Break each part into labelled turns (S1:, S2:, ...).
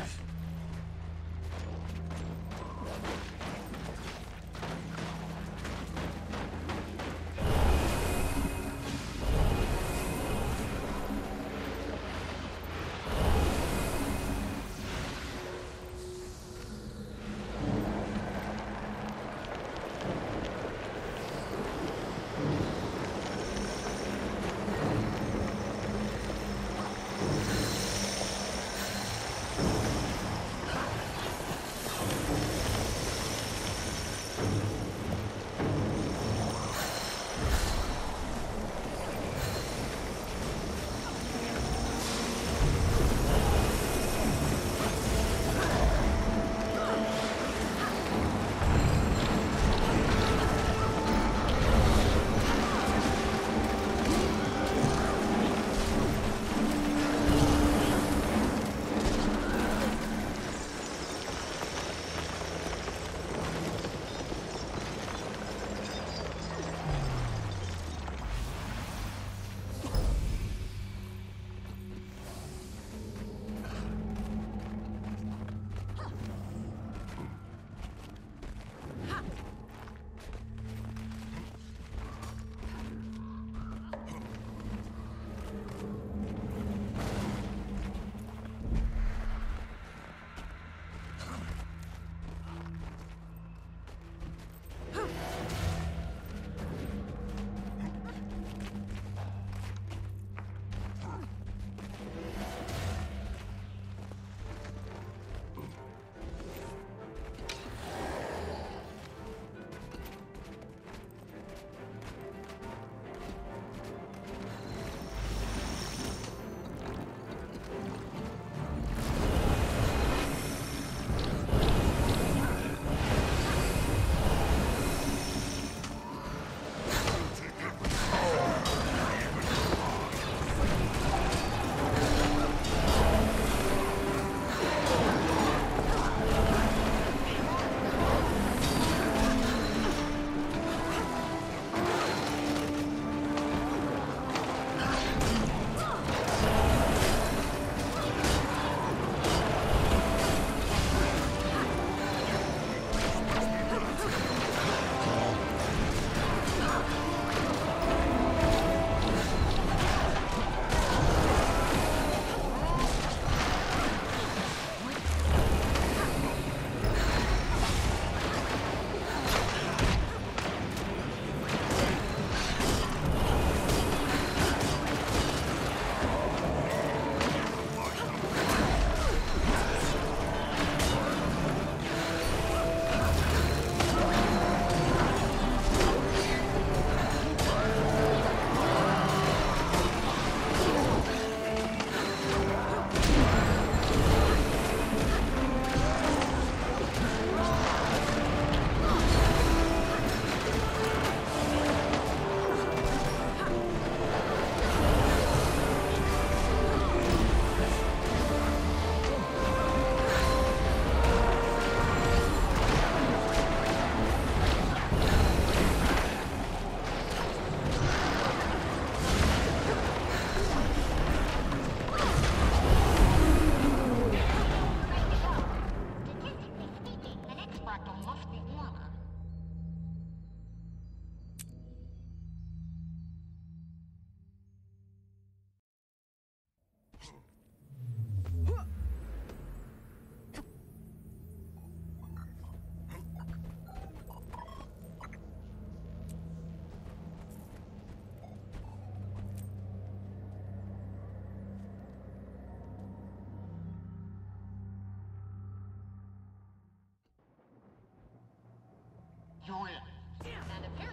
S1: Thanks. Victoria. And apparently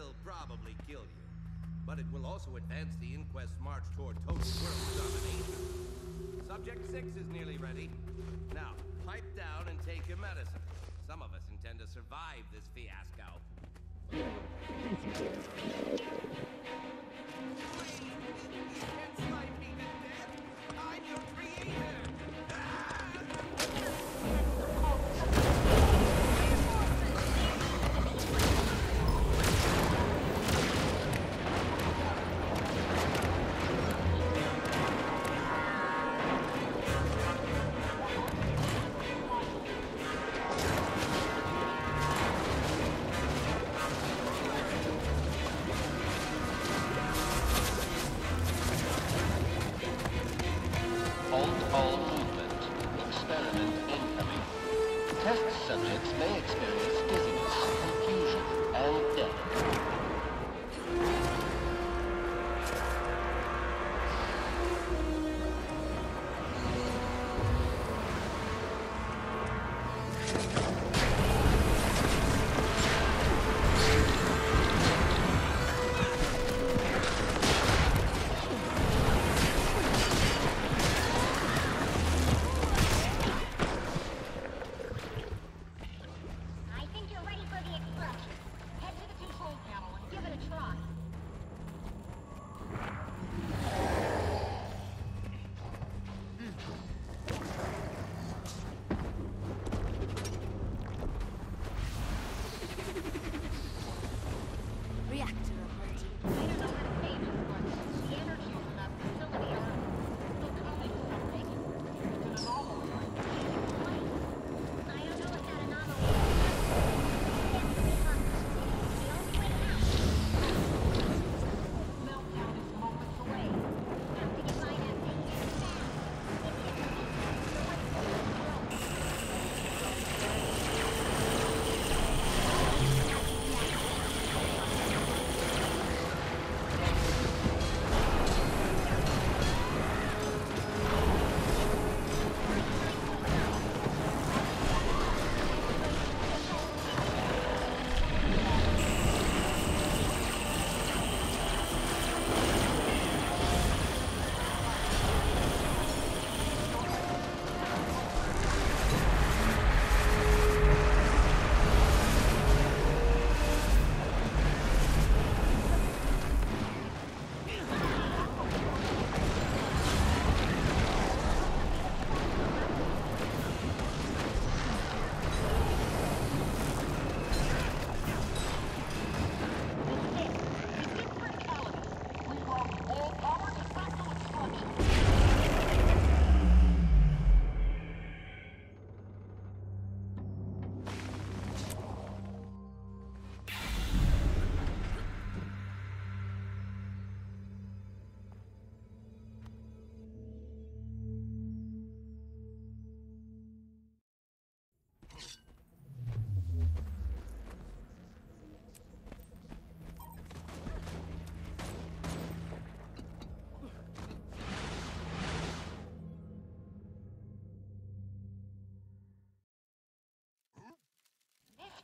S1: will probably kill you, but it will also advance the inquest's march toward total world domination. Subject 6 is nearly ready. Now, pipe down and take your medicine. Some of us intend to survive this fiasco. back
S2: to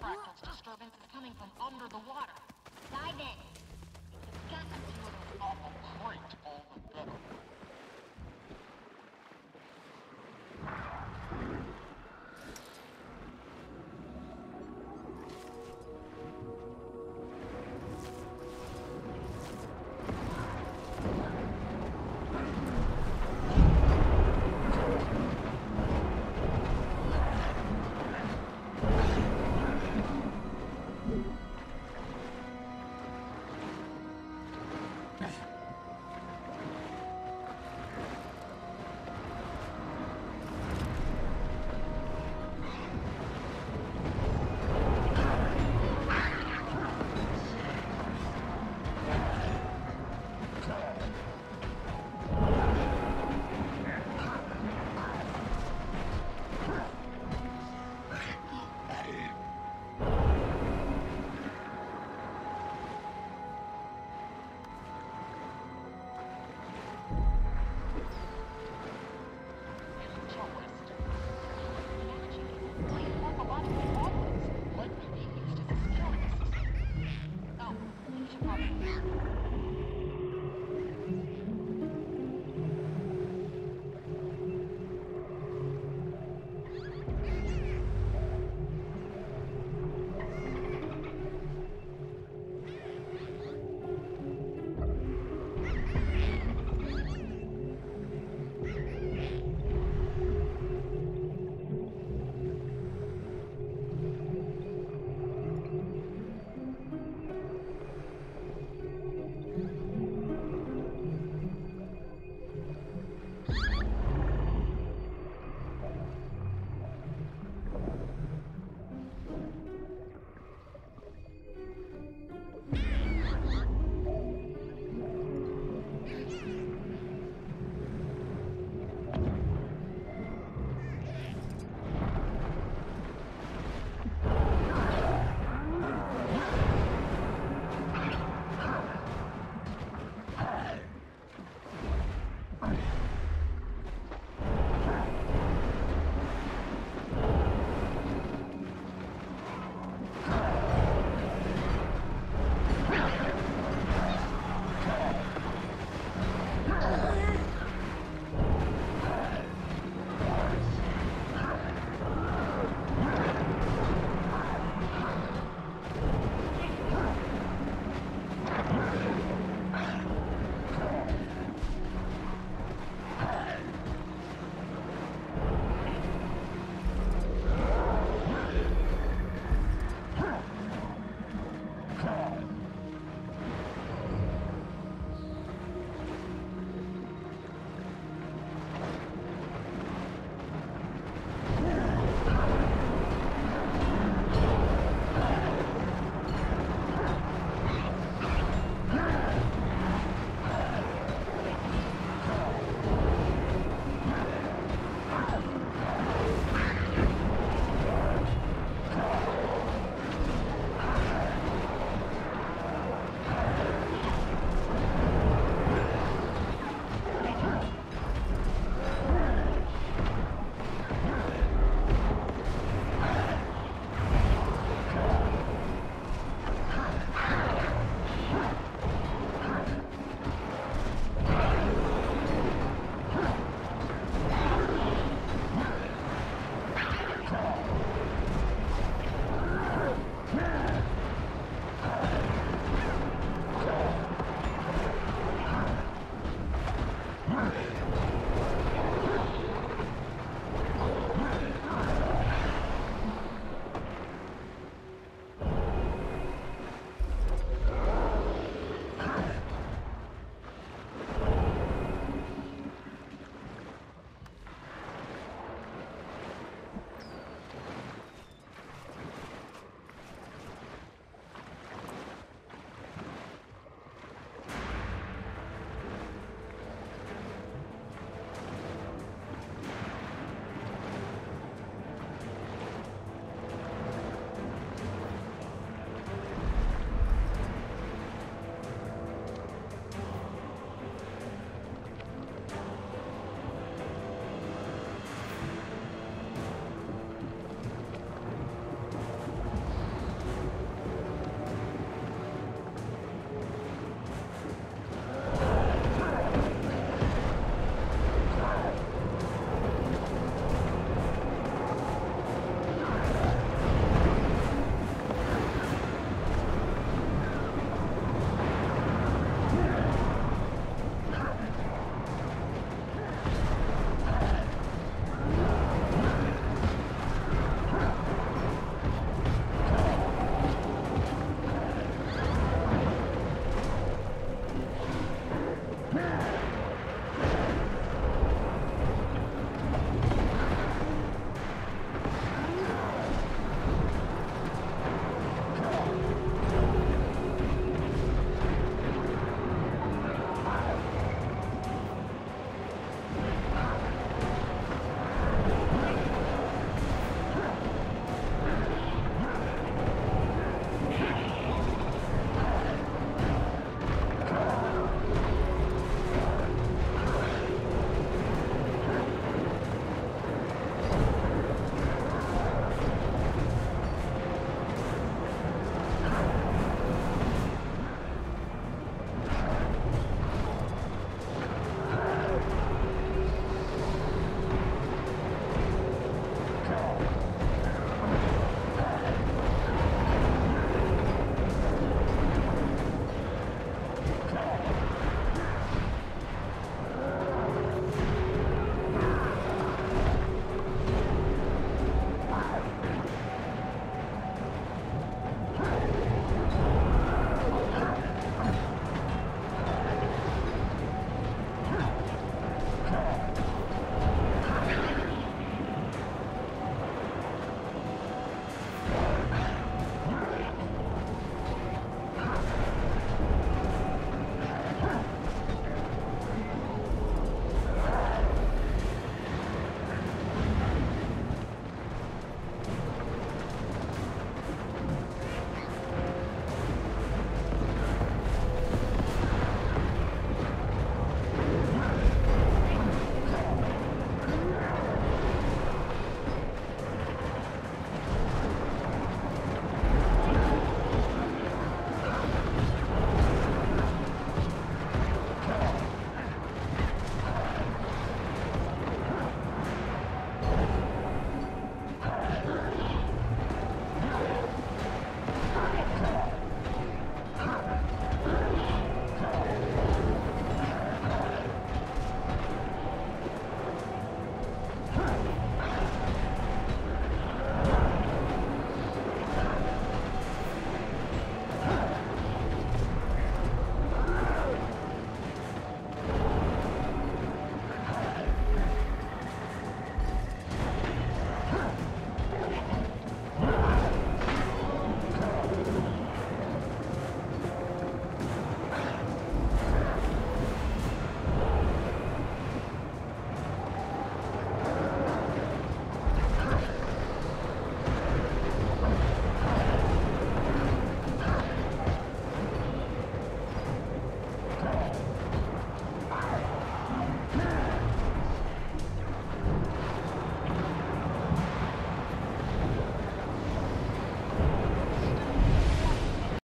S3: Fractal's disturbance is coming from under the water.
S1: Dive in.
S3: Yeah.